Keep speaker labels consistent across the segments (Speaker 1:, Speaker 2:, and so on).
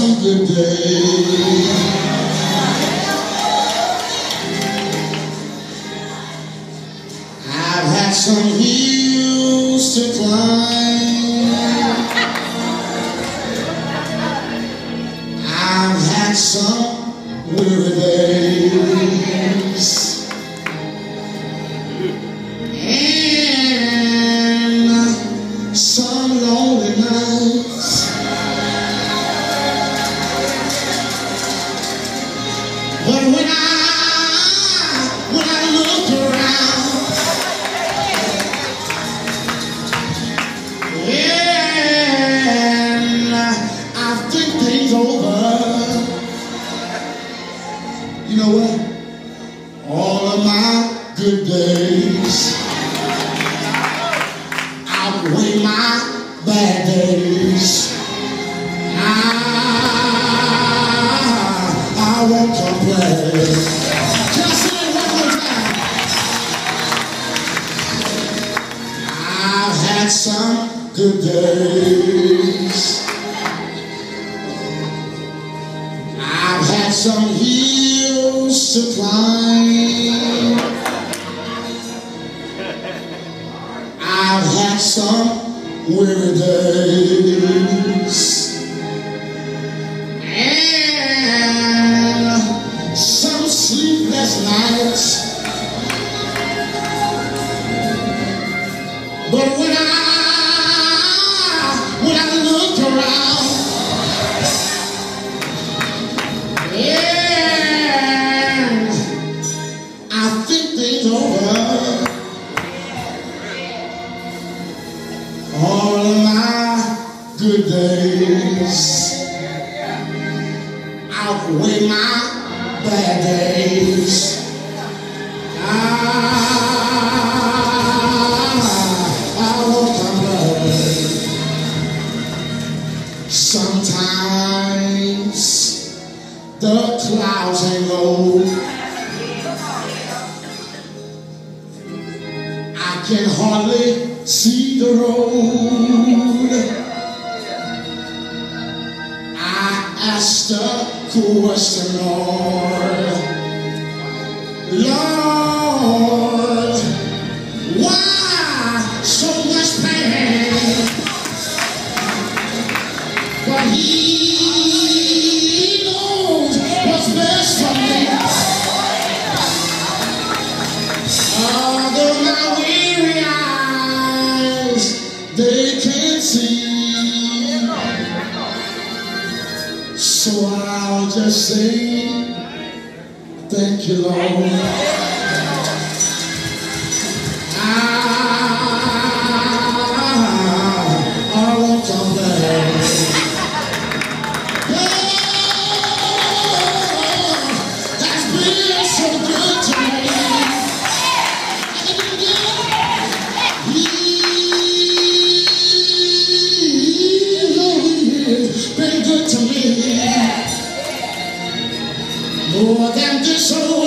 Speaker 1: I've had some hills to climb. I've had some weary days. I want your praise. Just say it one more time. I've had some good days. I've had some hills to climb. I've had some weary days. riots. But when I, when I looked around, yeah, I think things over. All of my good days. road. I asked a question, Lord. So I'll just say, thank you, Lord. I 我两只手。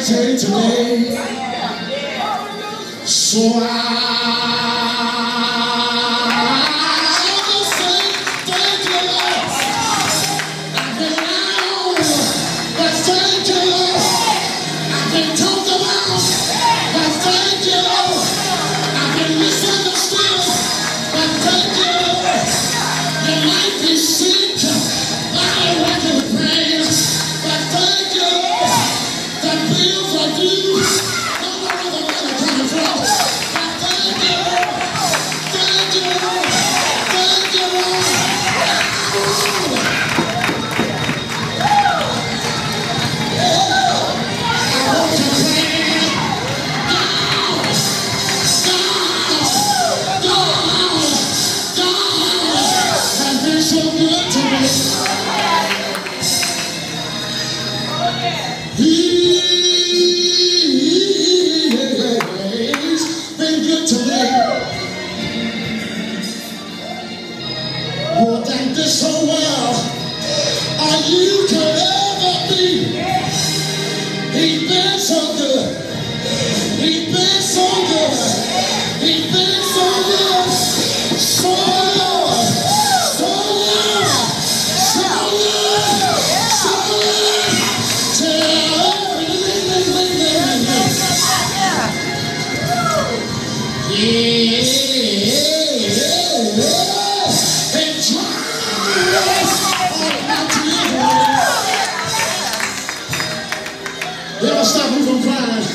Speaker 1: today. So I Oh, thank you so well. Are you to ever be Never stop me from crying.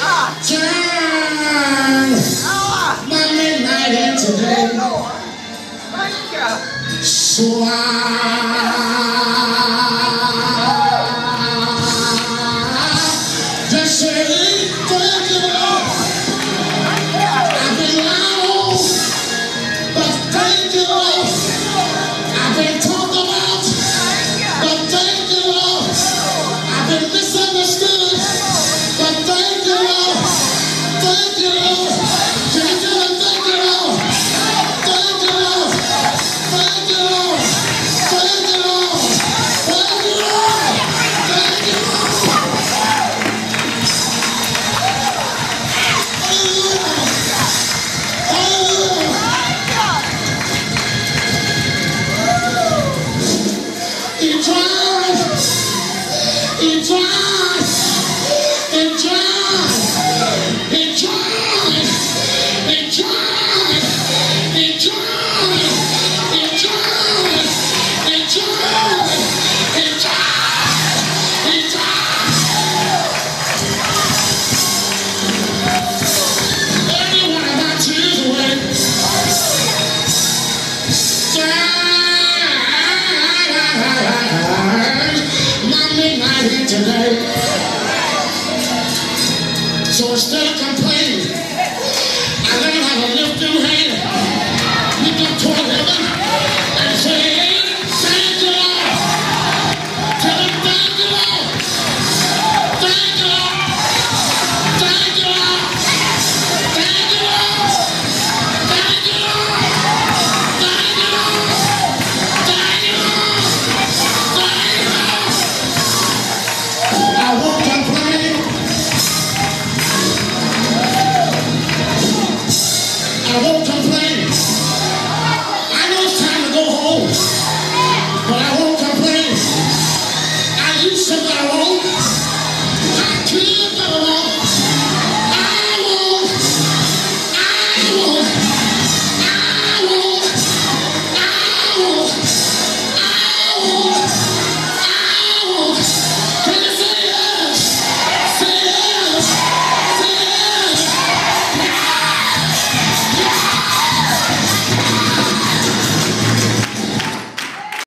Speaker 1: Ah. Time. Ah. My midnight and today. So I.